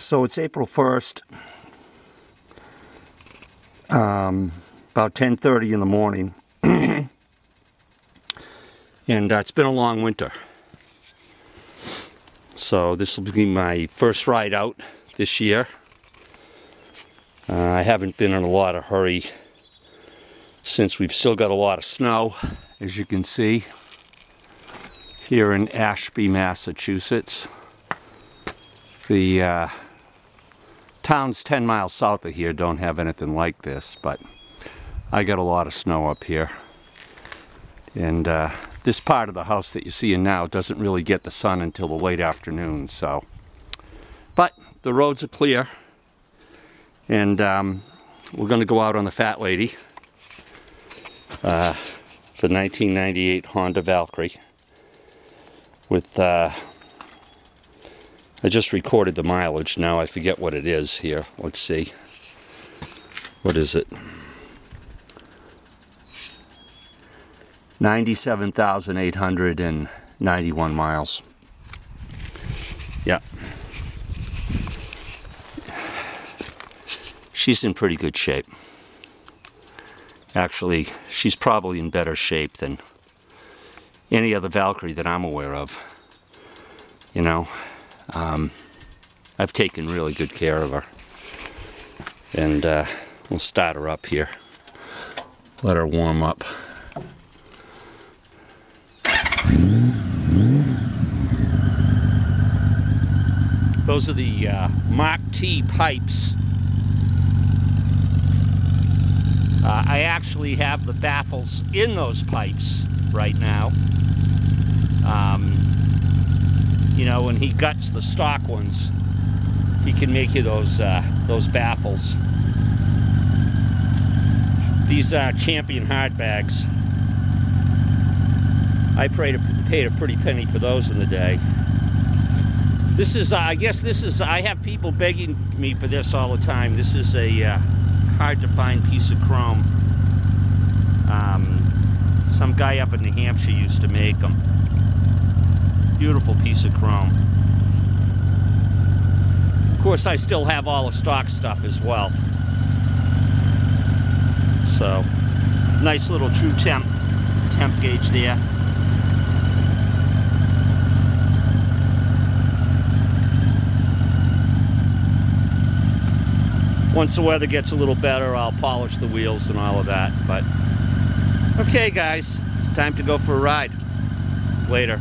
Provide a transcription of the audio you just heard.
So it's April 1st, um, about 10.30 in the morning. and uh, it's been a long winter. So this will be my first ride out this year. Uh, I haven't been in a lot of hurry since we've still got a lot of snow, as you can see, here in Ashby, Massachusetts. The uh, towns 10 miles south of here don't have anything like this, but I got a lot of snow up here. And uh, this part of the house that you're seeing now doesn't really get the sun until the late afternoon, so. But the roads are clear, and um, we're going to go out on the Fat Lady, uh, the 1998 Honda Valkyrie, with uh, I just recorded the mileage now. I forget what it is here. Let's see. What is it? 97,891 miles. Yeah. She's in pretty good shape. Actually, she's probably in better shape than any other Valkyrie that I'm aware of. You know, um, I've taken really good care of her. And uh, we'll start her up here. Let her warm up. Those are the uh, Mark T pipes. Uh, I actually have the baffles in those pipes right now. Um, you know, when he guts the stock ones, he can make you those uh, those baffles. These are champion hard bags. I paid a, paid a pretty penny for those in the day. This is, uh, I guess this is, I have people begging me for this all the time. This is a uh, hard to find piece of chrome. Um, some guy up in New Hampshire used to make them. Beautiful piece of chrome. Of course, I still have all the stock stuff as well. So, nice little true temp, temp gauge there. Once the weather gets a little better, I'll polish the wheels and all of that. But, okay guys, time to go for a ride. Later.